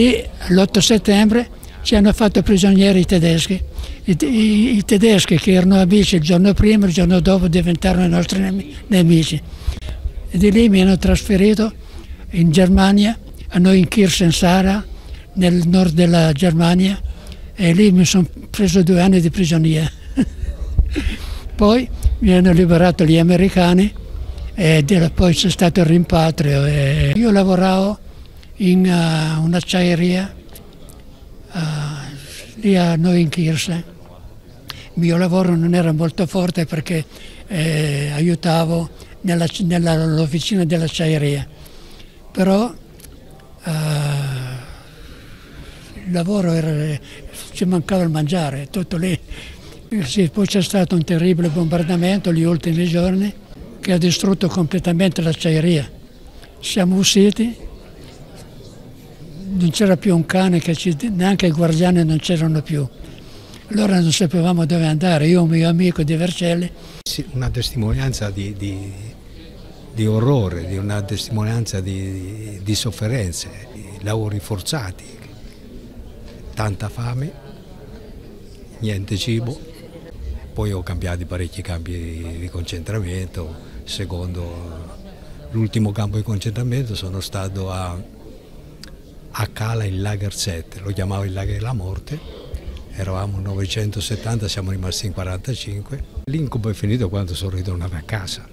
L'8 settembre ci hanno fatto prigionieri i tedeschi. I, i, I, tedeschi che erano amici il giorno prima, il giorno dopo diventarono i nostri nemici. E di lì mi hanno trasferito in Germania, a noi in Kirchensara, nel nord della Germania, e lì mi sono preso due anni di prigionia. poi mi hanno liberato gli americani e poi c'è stato il rimpatrio. io lavoravo in uh, un'acciaieria uh, lì a noi in Kirse. Il mio lavoro non era molto forte perché eh, aiutavo nell'officina nella, dell'acciaieria, però uh, il lavoro era, ci mancava il mangiare, tutto lì. Sì, poi c'è stato un terribile bombardamento gli ultimi giorni che ha distrutto completamente l'acciaieria. Siamo usciti non c'era più un cane, ci, neanche i guardiani non c'erano più. Allora non sapevamo dove andare, io e un mio amico di Vercelli. Una testimonianza di, di, di orrore, di una testimonianza di, di sofferenze, lavori forzati, tanta fame, niente cibo. Poi ho cambiato parecchi campi di concentramento, secondo l'ultimo campo di concentramento sono stato a a Cala il Lager 7, lo chiamavo il Lager della Morte, eravamo 970, siamo rimasti in 45. L'incubo è finito quando sono ritornato a casa.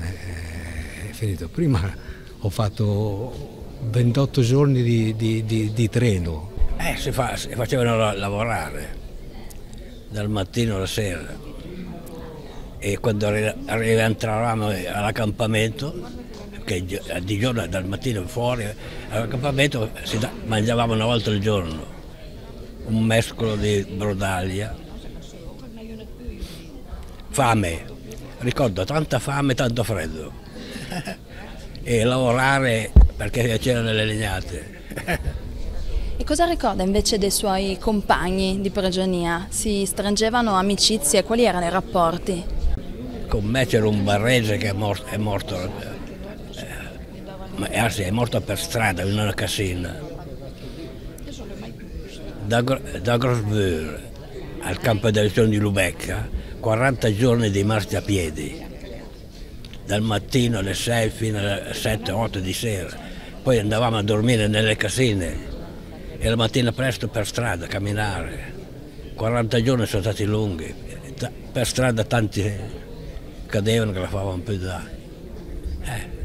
Eh, è finito. Prima ho fatto 28 giorni di, di, di, di treno. Eh, si, fa, si facevano lavorare dal mattino alla sera e quando rientravamo all'accampamento che di giorno dal mattino fuori all'accampamento mangiavamo una volta al giorno, un mescolo di brodaglia, fame, ricordo tanta fame e tanto freddo e lavorare perché c'erano le legnate. E cosa ricorda invece dei suoi compagni di prigionia? Si stringevano amicizie? Quali erano i rapporti? Con me c'era un barrese che è morto, è morto anzi è morto per strada in una casina. Da, da Grosbeur al campo d'elezione di Lubecca, 40 giorni di marcia a piedi, dal mattino alle 6 fino alle 7-8 di sera. Poi andavamo a dormire nelle casine e la mattina presto per strada a camminare. 40 giorni sono stati lunghi, per strada tanti cadevano che la facevano più da. Eh.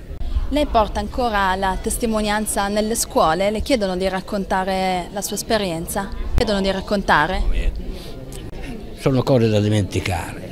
Lei porta ancora la testimonianza nelle scuole, le chiedono di raccontare la sua esperienza? Chiedono di raccontare? Sono cose da dimenticare.